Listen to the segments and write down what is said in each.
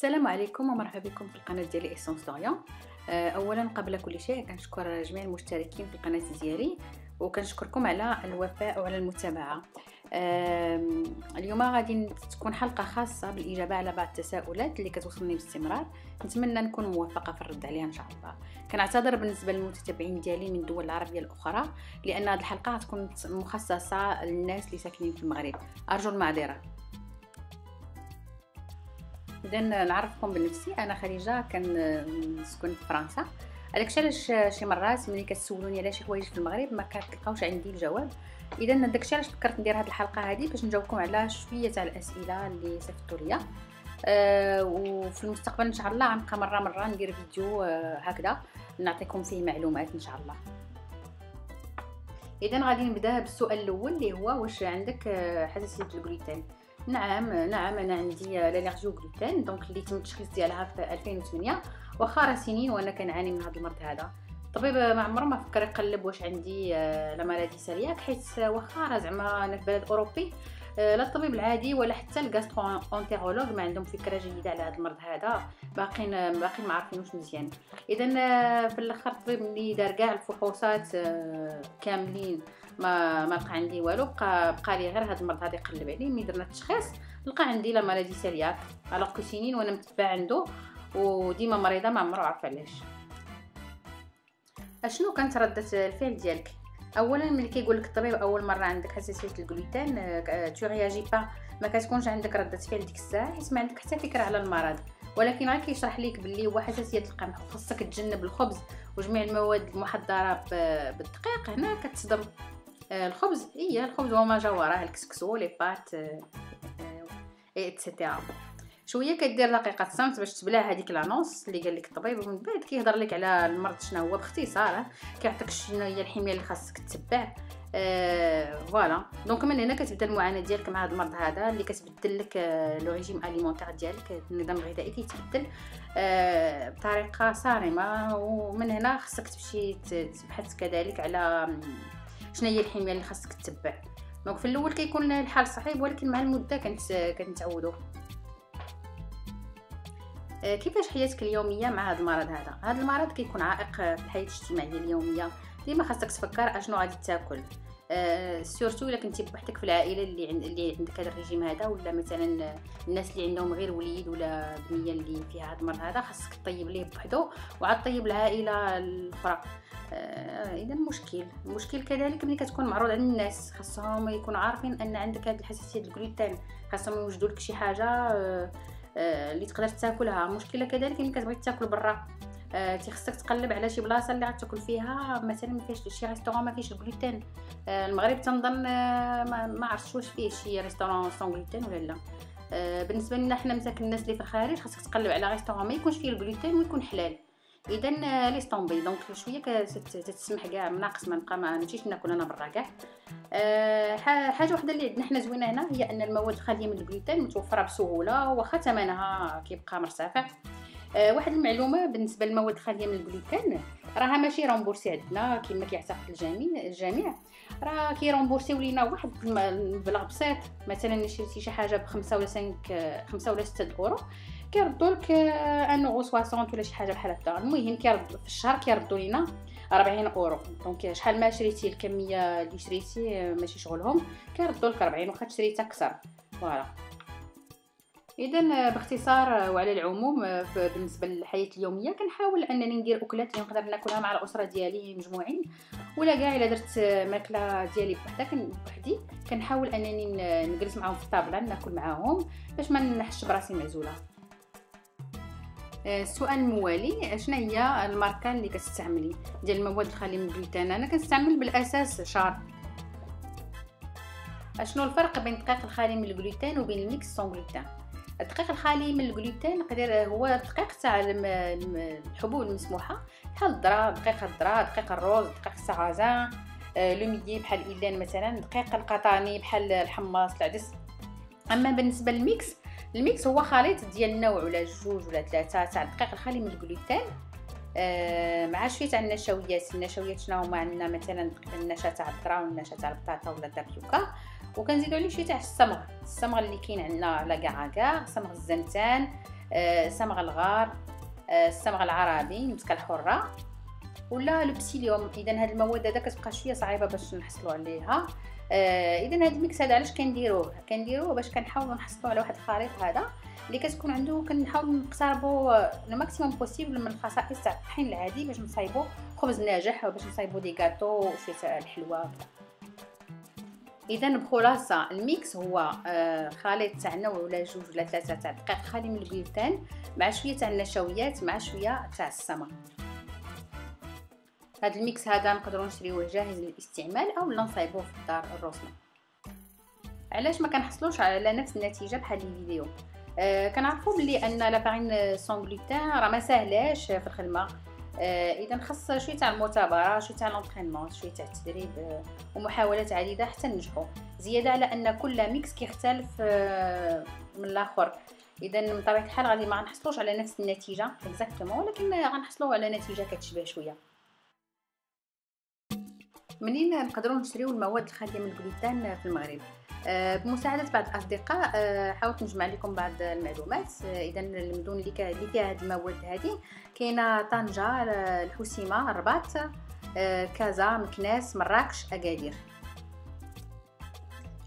السلام عليكم ومرحبا بكم في القناة ديالي اسونس دوريون اولا قبل كل شيء كنشكر جميع المشتركين في القناة ديالي وكنشكركم على الوفاء وعلى المتابعة. اليوم غادي تكون حلقة خاصة بالإجابة على بعض التساؤلات اللي كتوصلني باستمرار. نتمنى نكون موفقة في الرد عليها إن شاء الله. كنعتذر بالنسبة للمتتبعين ديالي من الدول العربيه الأخرى لأن هذه الحلقة غتكون مخصصة للناس اللي ساكنين في المغرب. أرجو المعذرة. اذا نعرفكم بنفسي. أنا خديجة كنسكن في فرنسا. داكشي علاش شي مرات ملي كتسولوني على شي حوايج في المغرب ما كتلقاوش عندي الجواب. اذا داكشي علاش فكرت ندير هذه الحلقة هذه باش نجاوبكم على شوية تاع الأسئلة اللي صيفطوا ليا أه وفي المستقبل إن شاء الله غنبقى مرة مرة ندير فيديو أه هكذا. نعطيكم فيه معلومات إن شاء الله. اذا غادي نبدأ بالسؤال الأول اللي هو واش عندك آه، حساسيه الجلوتين نعم نعم أنا عندي l'allergie au gluten donc اللي تم التشخيص ديالها في 2008 واخا راه سنين وأنا كنعاني من هذا المرض هذا. الطبيب ما عمره ما فكر يقلب واش عندي آه، la maladie cœliaque حيت واخا راه زعما أنا في بلد أوروبي آه، لا الطبيب العادي ولا حتى ال gastro-entérologue ما عندهم فكرة جيدة على هذا المرض هذا. باقيين باقيين ما عارفينوش مزيان. اذا آه، في الأخر الطبيب ملي دار كاع الفحوصات كاملين ما ما لقى عندي والو بقى بقى لي غير هاد المرض هذا يقلب عليه ملي درنا التشخيص لقى عندي la maladie cœliaque على كو سنين وأنا متبع عنده وديما مريضة ما عمرو عرف علاش. أشنو كانت ردة الفعل ديالك؟ اولا ملي كيقول لك الطبيب أول مرة عندك حساسية الجلوتين tu réagis pas ما كتكونش عندك ردة فعل ديك الساعة حيت ما عندك حتى فكرة على المرض. ولكن غير كيشرح لك باللي هو حساسية القمح خصك تجنب الخبز وجميع المواد المحضرة بالدقيق هنا كتصدم. الخبز هي الخبز وما جا وراه الكسكسو les pâtes et cetera شوية كدير دقيقه صمت باش تبلع هذيك l'annonce اللي قال لك الطبيب ومن بعد كيهضر لك على المرض شنو هو باختصار كيعطيك شنو هي الحميه اللي خاصك تتبع آه voilà donc من هنا كتبدا المعاناه ديالك مع هذا المرض هذا اللي كتبدل لك آه le régime alimentaire ديالك النظام الغذائي كيتبدل آه بطريقه صارمه ومن هنا خصك تمشي تبحث كذلك على شنو هي الحمية اللي خاصك تتبع. donc في الأول كيكون الحال صعيب ولكن مع المدة كنت كنتعودوا آه، كيفاش حياتك اليومية مع هذا المرض هذا؟ هذا المرض كيكون عائق في الحياة الاجتماعية اليومية. ديما خاصك تفكر أشنو غادي تاكل. أه surtout إلا كنتي بوحدك في العائلة اللي عند اللي عندك هذا الريجيم هذا ولا مثلا الناس اللي عندهم غير وليد ولا بنية اللي فيها هذا المرض هذا خاصك طيب ليه بوحدو وعاد طيب العائلة الأخرى. آه اذا مشكل. المشكل كذلك ملي كتكون معروض عند الناس خاصهم يكونوا عارفين أن عندك هذه الحساسية الجلوتين خاصهم يوجدوا لك شي حاجة آه آه اللي تقدر تاكلها. مشكلة كذلك ملي كتبغي تاكل برا. آه تيخصك تقلب على شي بلاصة اللي غتاكل فيها مثلا ما فيهاش شي restaurant ما فيهش الجلوتين آه المغرب تنظن آه ما, عرفتش واش فيه شي restaurant sans gluten ولا لا. آه بالنسبة لنا حنا مساكن الناس اللي في الخارج خاصك تقلب على restaurant ما يكونش فيه الجلوتين ويكون حلال. اذا لي طومبي donc شوية تتسمح كاع ناقص ما نبقى ما نمشيش ناكل أنا برا كاع. أه حاجة وحدة اللي عندنا حنا زوينة هنا هي أن المواد الخاليه من الجلوتين متوفرة بسهولة واخا ثمنها كيبقى مرتفع. أه واحد المعلومة بالنسبة للمواد الخالية من الجلوتين راها ماشي remboursé عندنا كما كيعتقد الجميع الجميع. راه كيرومبورسيو لينا واحد المبلغ بسيط مثلا شريتي شي حاجة بخمسة ولا 5 خمسة ولا 6 أورو كيردوا لك أن أورو 60 ولا شي حاجة بحال هكا المهم كيردوا في الشهر كيردوا لينا 40 أورو. donc شحال ما شريتي الكمية اللي شريتي ماشي شغلهم كيردوا لك 40 واخا شريتي أكثر. voilà. اذا باختصار وعلى العموم بالنسبة للحياة اليومية كنحاول أنني ندير أكلات اللي نقدر ناكلها مع الأسرة ديالي مجموعين. ولا كاع إلا درت ماكلة ديالي بوحدها بوحدي كنحاول أنني نجلس معاهم في الطابله ناكل معاهم باش ما نحسش براسي معزولة. السؤال الموالي شنو هي الماركة اللي كتستعملي؟ ديال المواد الخالية من الجلوتين أنا كنستعمل بالأساس Schär شنو الفرق بين الدقيق الخالي من الجلوتين وبين ال mix sans gluten الدقيق الخالي من الجلوتين قدر هو الدقيق تاع الحبوب المسموحة. بحال الذره دقيق الذره دقيق الروز دقيق ال sarrasin آه، le millet بحال الايلان مثلا دقيق القطاني بحال الحماص العدس. أما بالنسبة لل mix ال mix هو خليط ديال نوع ولا جوج ولا ثلاثة تاع الدقيق الخالي من الجلوتين آه مع شوية تاع النشويات. النشويات شنو هما؟ عندنا مثلا النشا تاع الذره والنشا تاع البطاطا ولا التابيوكا وكنزيدو عليه شوية تاع الصمغ. الصمغ اللي كاين عندنا على كاع كاع صمغ ال xanthane الصمغ ال guar الصمغ العربي المسكة الحرة. ولا ال psyllium اذا هاد المواد هذا كتبقى شوية صعيبة باش نحصلوا عليها. آه اذا هاد ال mix هذا علاش كنديروه؟ كنديروه باش كنحاولوا نحصلوا على واحد الخليط هذا اللي كتكون عنده كنحاولوا نقتربوا le maximum possible من الخصائص تاع الطحين العادي باش نصايبوا خبز ناجح باش نصايبوا des gâteaux وشي الحلوى إذا بخلاصة ال mix هو آه خليط تاع نوع ولا جوج ولا ثلاثة تاع دقيق خالي من الجلوتين مع شوية تاع النشويات مع شوية تاع السمر هذا ال mix هذا نقدروا نشريوه جاهز للاستعمال أو نصايبوه في الدار الروسنا علاش ما كنحصلوش على نفس النتيجة بحال الفيديو؟ آه كنعرفوا بلي أن la farine sans gluten راه ما ساهلاش في الخدمة. إذا خاص شوية تاع المثابره شوية تاع l'entraînement شوية تاع التدريب آه ومحاولات عديدة حتى ننجحوا زيادة على أن كل mix كيختلف آه من الآخر. إذا من طبيعة الحال غادي ما نحصلوش على نفس النتيجة اكزاكتومون ولكن غنحصلوا على نتيجة كتشبه شوية. منين نقدروا نشريو المواد الخاليه من الجلوتين في المغرب؟ آه، بمساعدة بعض الأصدقاء آه، حاولت نجمع لكم بعض المعلومات آه، إذا المدن اللي اللي فيها هذه المواد هذه. كاينة طنجة الحسيمة الرباط كازا مكناس مراكش أكادير.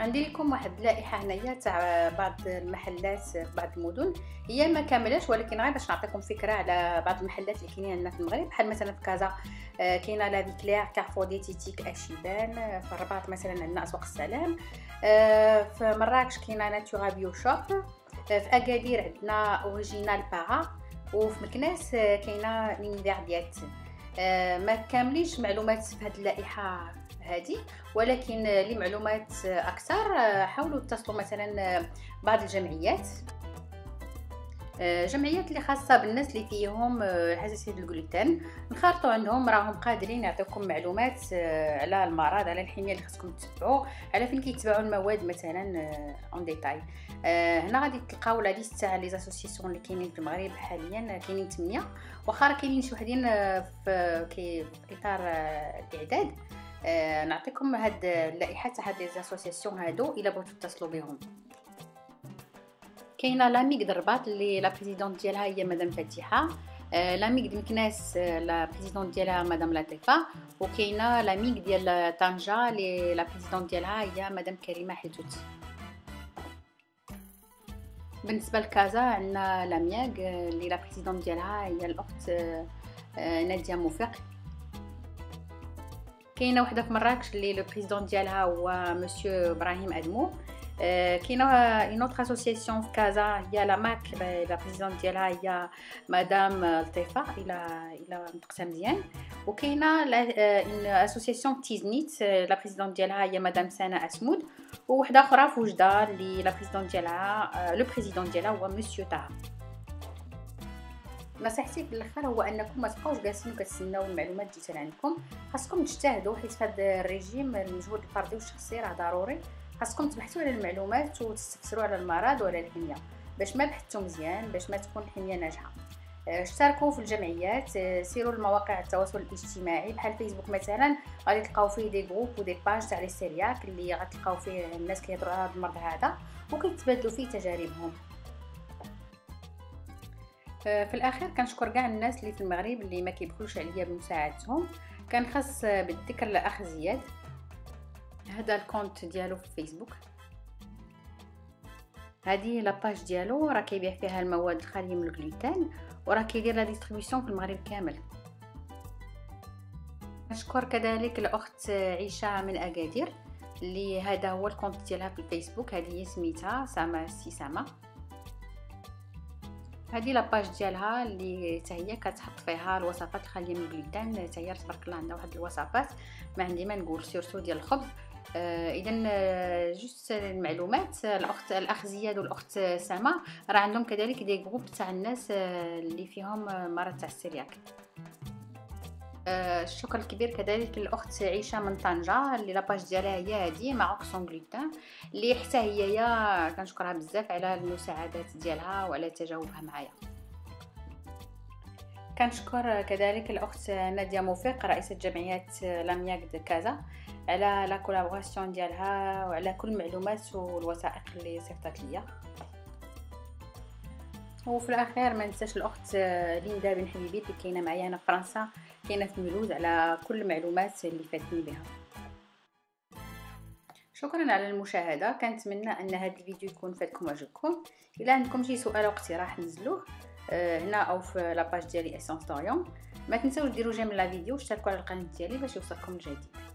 عندي لكم واحد اللائحة هنايا تاع بعض المحلات في بعض المدن. هي ما كاملاش ولكن غير باش نعطيكم فكرة على بعض المحلات اللي كاينين عندنا في المغرب. بحال مثلا في كازا آه، كاينة لا فيكلير كارفور ديتيتيك أشيبان في الرباط مثلا عندنا أسواق السلام. آه، في مراكش كاينة ناتورا بيو شوب آه، في أكادير عندنا أوريجينال بارا وفي مكناس كاينة لينيفيرديات ما كاملينش معلومات في هذه اللائحة هذه ولكن لمعلومات أكثر حاولوا اتصلوا مثلا بعض الجمعيات. جمعيات اللي خاصة بالناس اللي فيهم حساسيه الجلوتين نخرطوا عندهم راهم قادرين يعطيوكم معلومات على المرض على الحميه اللي خاصكم تتبعوا على فين كيتباعوا المواد مثلا en détail هنا غادي تلقاو la liste تاع les associations اللي كاينين في المغرب حاليا كاينين 8 واخا راه كاينين شي وحدين في إطار الإعداد. آه نعطيكم هاد اللائحة تاع هاد les associations هادو إلا بغيتو تتصلوا بهم. كاينة l'AMIG د الرباط اللي la présidente ديالها هي مدام فاتحه آه l'AMIG مكناس la présidente ديالها مدام لطيفه وكاينة l'AMIG ديال طنجه اللي la présidente ديالها هي مدام كريمه حلتوت بالنسبة لكازا عندنا لامياغ اللي la présidente ديالها هي الأخت آه نادية موفق. كاينة وحدة في مراكش اللي le président ديالها هو مسيو إبراهيم ادمو آه، كاينة une autre association في كازا هي لا ماك la présidente ديالها هي مدام لطيفه إلى إلى نطقتها مزيان وكاينه une association تيزنيت la présidente ديالها هي مدام سناء اسمود ووحده أخرى في وجده اللي لا بريزيدون ديالها لو بريزيدون ديالها هو مسيو طه نصيحتي في الآخر هو انكم ما تبقاوش جالسين كتسناو المعلومات تجي عندكم خاصكم تجتهدوا حيت هذا الريجيم المجهود الفردي والشخصي راه ضروري خاصكم تبحثوا على المعلومات وتستفسروا على المرض وعلى الحمية باش ما بحثتوا مزيان باش ما تكون الحميه ناجحة. آه، اشتركوا في الجمعيات آه، سيروا لمواقع التواصل الاجتماعي بحال فيسبوك مثلا غادي تلقاو فيه des groupes و des pages تاع لي اللي غتلقاو فيه الناس كيهضروا على هذا المرض هذا وكيتبادلوا فيه تجاربهم. آه، في الأخير كنشكر كاع الناس اللي في المغرب اللي ما كيبخلوش عليا بمساعدتهم. كان خاص بالذكر الاخ زياد. هذا ال compte ديالو في فيسبوك. هذه la page ديالو راه كيبيع فيها المواد الخاليه من الجلوتين وراه كيدير la distribution في المغرب كامل. نشكر كذلك الأخت عيشة من أكادير اللي هذا هو ال compte ديالها في الفيسبوك. هذه هي سميتها سما سي سما هذه la page ديالها اللي حتى هي كتحط فيها الوصفات الخالية من الغلوتين حتى هي تبارك الله عندها واحد الوصفات. ما عندي ما نقول surtout ديال الخبز. اذا آه، juste المعلومات الأخت الأخ زياد والأخت سما راه عندهم كذلك des groupes تاع الناس آه، اللي فيهم مرض تاع السيلياك. آه، الشكر الكبير كذلك للأخت عيشة من طنجة اللي la page ديالها هي هادي Maroc sans gluten اللي حتى هي يا كنشكرها بزاف على المساعدات ديالها وعلى تجاوبها معايا. كنشكر كذلك الأخت نادية موفق رئيسة جمعية لامياك كازا. على la collaboration ديالها وعلى كل المعلومات والوثائق اللي صيفطت ليا. وفي الأخير ما ننساش الأخت ليندا بن حبيبيت اللي كاينة معايا هنا في فرنسا كاينة في مولوز على كل المعلومات اللي فادتني بها. شكرا على المشاهدة. كنتمنى أن هذا الفيديو يكون فادكم وعجبكم. إلا عندكم شي سؤال أو اقتراح نزلوه آه، هنا أو في la page ديالي Essence d'Orient ما تنساوش ديروا j'aime la vidéo واشتركوا على القناة ديالي باش يوصلكم الجديد.